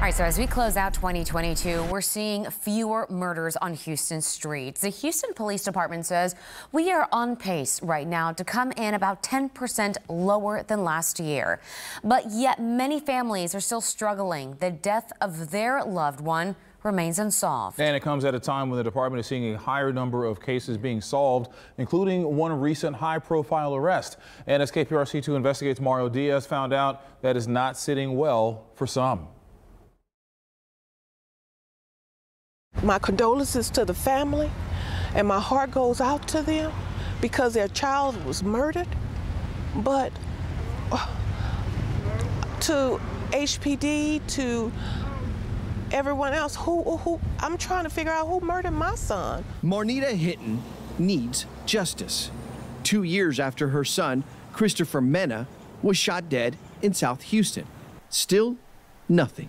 All right, so as we close out 2022, we're seeing fewer murders on Houston streets. The Houston Police Department says we are on pace right now to come in about 10% lower than last year. But yet many families are still struggling. The death of their loved one remains unsolved. And it comes at a time when the department is seeing a higher number of cases being solved, including one recent high profile arrest. And as KPRC2 investigates, Mario Diaz found out that is not sitting well for some. My condolences to the family, and my heart goes out to them because their child was murdered. But uh, to HPD, to everyone else, who, who, I'm trying to figure out who murdered my son. Marnita Hinton needs justice. Two years after her son, Christopher Mena, was shot dead in South Houston. Still nothing.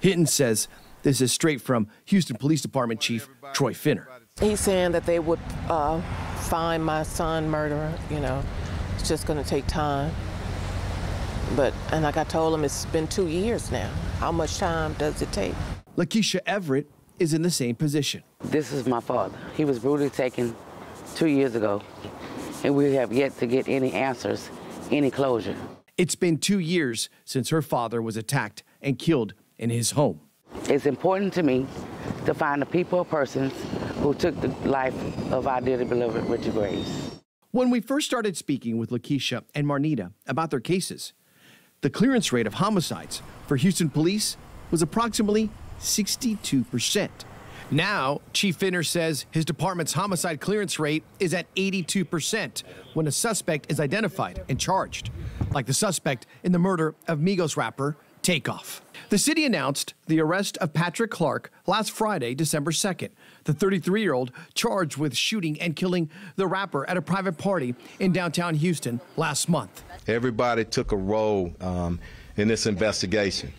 Hinton says this is straight from Houston Police Department Chief Troy Finner. He's saying that they would uh, find my son murderer. You know, it's just going to take time. But, and like I told him, it's been two years now. How much time does it take? Lakeisha Everett is in the same position. This is my father. He was brutally taken two years ago, and we have yet to get any answers, any closure. It's been two years since her father was attacked and killed in his home. It's important to me to find the people or persons who took the life of our dearly beloved Richard Graves. When we first started speaking with Lakeisha and Marnita about their cases, the clearance rate of homicides for Houston police was approximately 62%. Now, Chief Finner says his department's homicide clearance rate is at 82% when a suspect is identified and charged, like the suspect in the murder of Migos rapper Takeoff. The city announced the arrest of Patrick Clark last Friday, December 2nd, the 33 year old charged with shooting and killing the rapper at a private party in downtown Houston last month. Everybody took a role um, in this investigation.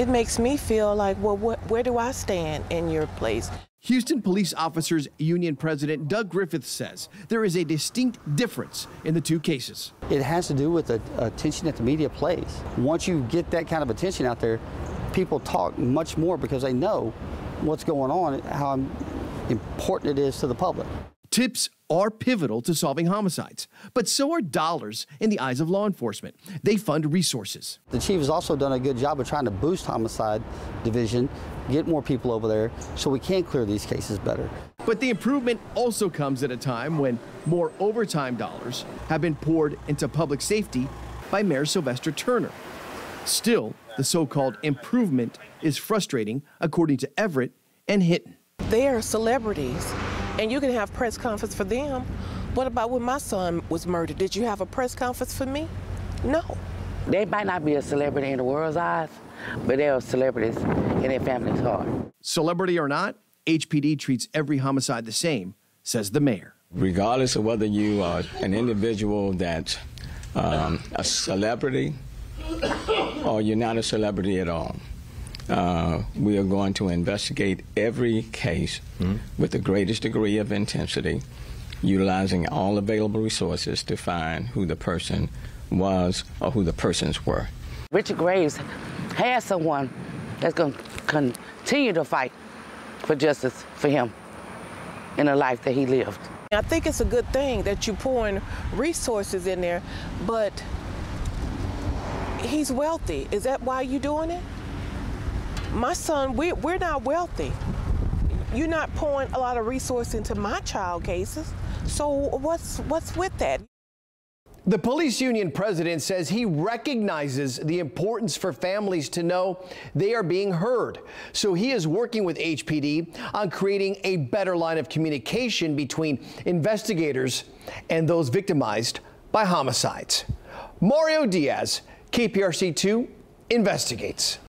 It makes me feel like, well, wh where do I stand in your place? Houston Police Officers Union President Doug Griffith says there is a distinct difference in the two cases. It has to do with the attention that the media plays. Once you get that kind of attention out there, people talk much more because they know what's going on, how important it is to the public. Tips are pivotal to solving homicides, but so are dollars in the eyes of law enforcement. They fund resources. The chief has also done a good job of trying to boost homicide division, get more people over there so we can clear these cases better. But the improvement also comes at a time when more overtime dollars have been poured into public safety by Mayor Sylvester Turner. Still, the so-called improvement is frustrating, according to Everett and Hinton. They are celebrities and you can have press conference for them. What about when my son was murdered? Did you have a press conference for me? No. They might not be a celebrity in the world's eyes, but they are celebrities in their family's heart. Celebrity or not, HPD treats every homicide the same, says the mayor. Regardless of whether you are an individual that's um, a celebrity or you're not a celebrity at all, uh, we are going to investigate every case mm-hmm. with the greatest degree of intensity, utilizing all available resources to find who the person was or who the persons were. Richard Graves has someone that's going to continue to fight for justice for him in the life that he lived. I think it's a good thing that you're pouring resources in there, but he's wealthy. Is that why you're doing it? my son, we, we're not wealthy. You're not pouring a lot of resource into my child cases. So what's, what's with that? The police union president says he recognizes the importance for families to know they are being heard. So he is working with HPD on creating a better line of communication between investigators and those victimized by homicides. Mario Diaz, KPRC 2, investigates.